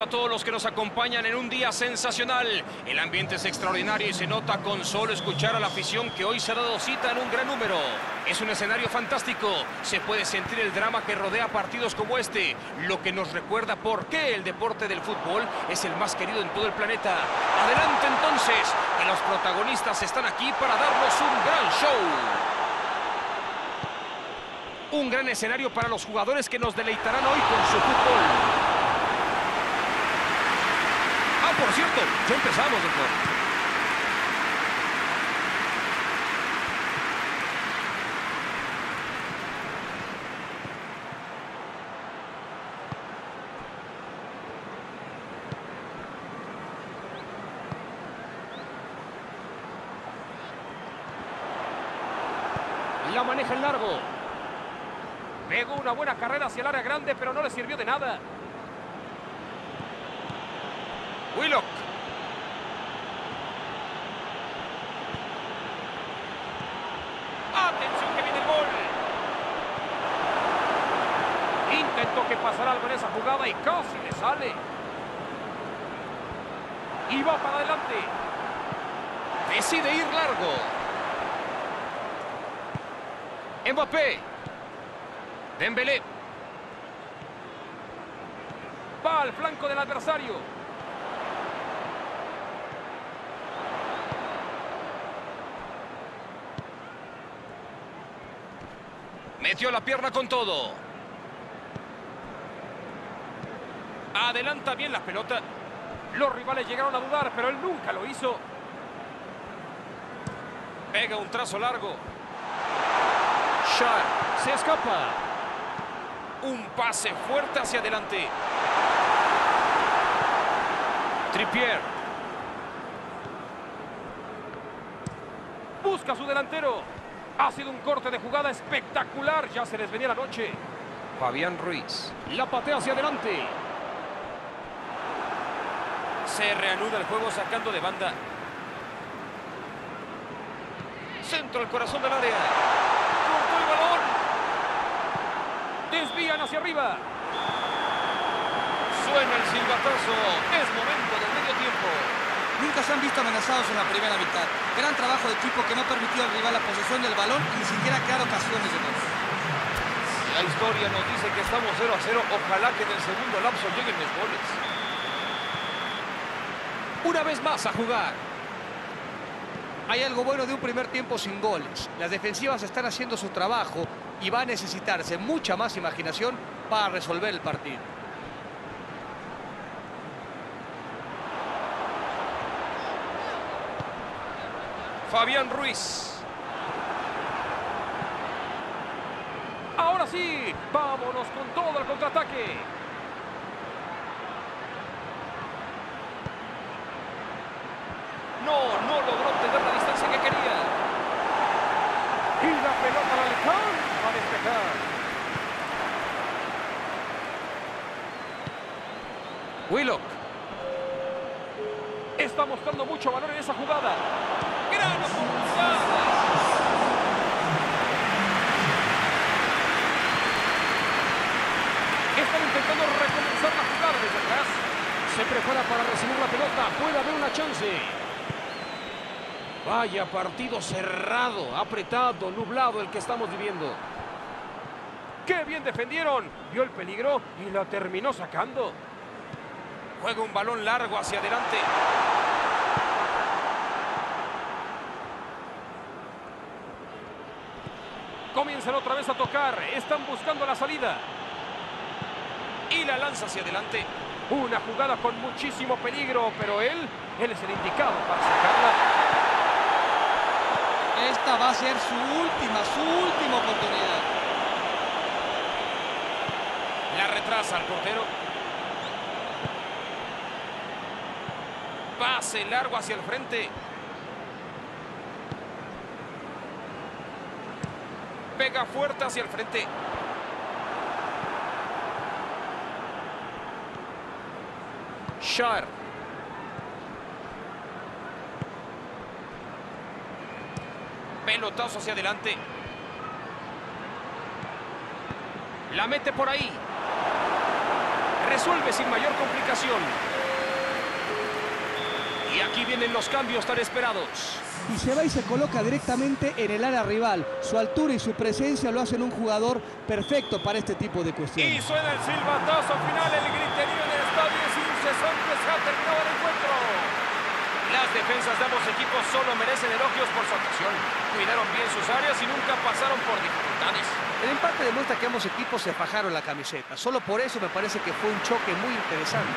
A todos los que nos acompañan en un día sensacional. El ambiente es extraordinario y se nota con solo escuchar a la afición que hoy se ha dado cita en un gran número. Es un escenario fantástico. Se puede sentir el drama que rodea partidos como este, lo que nos recuerda por qué el deporte del fútbol es el más querido en todo el planeta. Adelante entonces, que los protagonistas están aquí para darnos un gran show. Un gran escenario para los jugadores que nos deleitarán hoy con su fútbol. Por cierto, ya empezamos, doctor. La maneja en largo. Pegó una buena carrera hacia el área grande, pero no le sirvió de nada. Willock. Atención que viene el gol. Intentó que pasara algo en esa jugada y casi le sale. Y va para adelante. Decide ir largo. Mbappé. Dembélé. Va al flanco del adversario. Metió la pierna con todo. Adelanta bien la pelota. Los rivales llegaron a dudar, pero él nunca lo hizo. Pega un trazo largo. Shot. Se escapa. Un pase fuerte hacia adelante. Trippier. Busca a su delantero. Ha sido un corte de jugada espectacular. Ya se les venía la noche. Fabián Ruiz. La patea hacia adelante. Se reanuda el juego sacando de banda. Centro al corazón del área. Cortó el balón. Desvían hacia arriba. Suena el silbatazo. Es momento del medio tiempo. Nunca se han visto amenazados en la primera mitad. Gran trabajo de equipo que no permitió al rival la posesión del balón y ni siquiera crear ocasiones de gol. La historia nos dice que estamos 0 a 0. Ojalá que en el segundo lapso lleguen los goles. Una vez más a jugar. Hay algo bueno de un primer tiempo sin goles. Las defensivas están haciendo su trabajo y va a necesitarse mucha más imaginación para resolver el partido. Fabián Ruiz. Ahora sí, vámonos con todo el contraataque. No, no logró obtener la distancia que quería. Y la pelota la alcanza a despejar. Willock. Está mostrando mucho valor en esa jugada. Están intentando recomenzar la jugada desde atrás. Se prepara para recibir la pelota. Puede haber una chance. Vaya partido cerrado, apretado, nublado el que estamos viviendo. ¡Qué bien defendieron! Vio el peligro y la terminó sacando. Juega un balón largo hacia adelante. Comienzan otra vez a tocar. Están buscando la salida. Y la lanza hacia adelante. Una jugada con muchísimo peligro, pero él, él es el indicado para sacarla. Esta va a ser su última, su última oportunidad. La retrasa al portero. Pase largo hacia el frente. Pega fuerte hacia el frente. Shar. Pelotazo hacia adelante. La mete por ahí. Resuelve sin mayor complicación. Y aquí vienen los cambios tan esperados. Y se va y se coloca directamente en el área rival. Su altura y su presencia lo hacen un jugador perfecto para este tipo de Y cuestiones. suena el silbatazo final, el griterío en el estadio es incesante, se ha terminado el encuentro. Las defensas de ambos equipos solo merecen elogios por su actuación. Cuidaron bien sus áreas y nunca pasaron por dificultades. El empate demuestra que ambos equipos se fajaron la camiseta. Solo por eso me parece que fue un choque muy interesante.